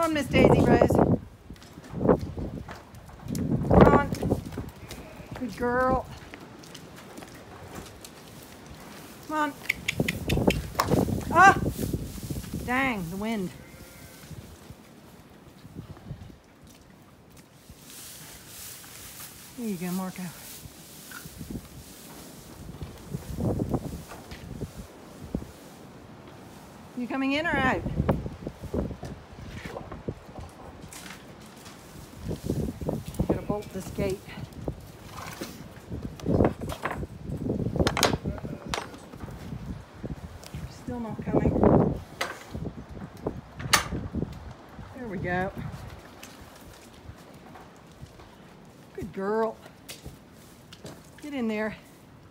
on, Miss Daisy Rose. Come on. Good girl. Come on. Ah! Dang, the wind. There you go, Marco. You coming in or out? Bolt this gate. Still not coming. There we go. Good girl. Get in there.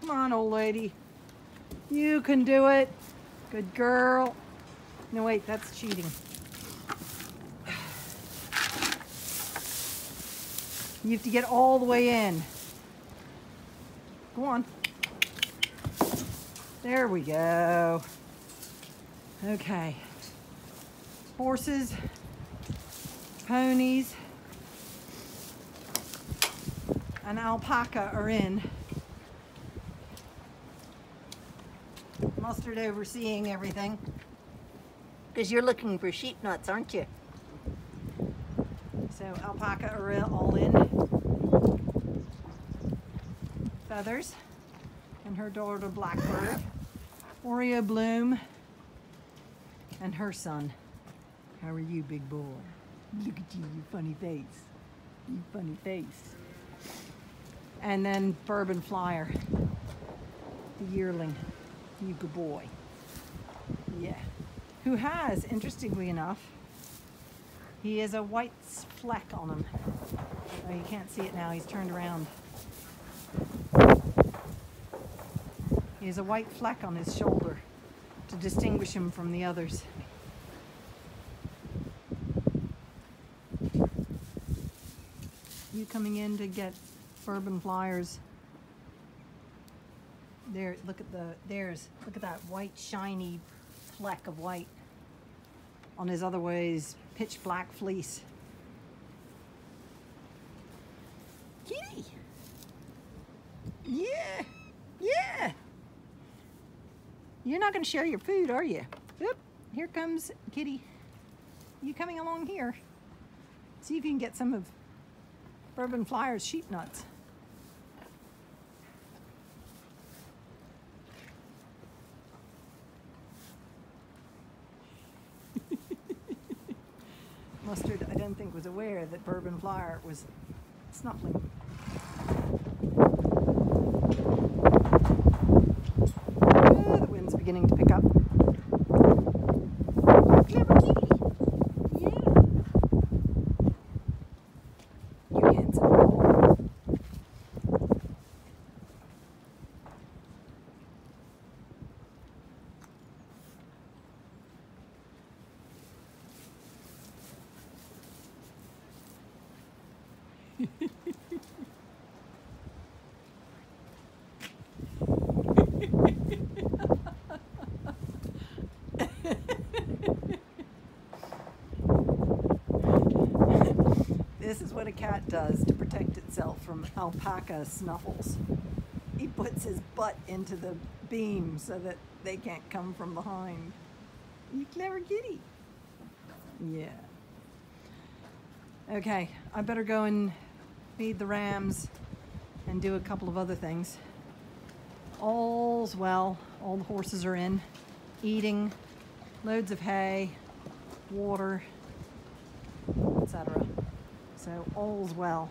Come on, old lady. You can do it. Good girl. No, wait, that's cheating. You have to get all the way in. Go on. There we go. Okay. Horses, ponies, and alpaca are in. Mustard overseeing everything. Because you're looking for sheep nuts, aren't you? So alpaca are in- all in. Feathers. And her daughter Blackbird. Oreo Bloom. And her son. How are you, big boy? Look at you, you funny face. You funny face. And then Bourbon Flyer. The yearling. You good boy. Yeah. Who has, interestingly enough, he has a white fleck on him. Oh, you can't see it now. He's turned around. He has a white fleck on his shoulder to distinguish him from the others. You coming in to get bourbon flyers? There, look at the, there's, look at that white shiny fleck of white on his otherwise pitch black fleece. Kitty! Yeah! Yeah! You're not going to share your food, are you? Oop, here comes Kitty. You coming along here? See if you can get some of Bourbon Flyer's sheep nuts. Mustard, I don't think, was aware that Bourbon Flyer was snuffling. Ah, the wind's beginning to pick up. Clever kitty. Yeah. You handsome boy. This is what a cat does to protect itself from alpaca snuffles. He puts his butt into the beam so that they can't come from behind. You clever kitty. Yeah. Okay, I better go and feed the rams and do a couple of other things. All's well. All the horses are in, eating, loads of hay, water, etc. So all's well.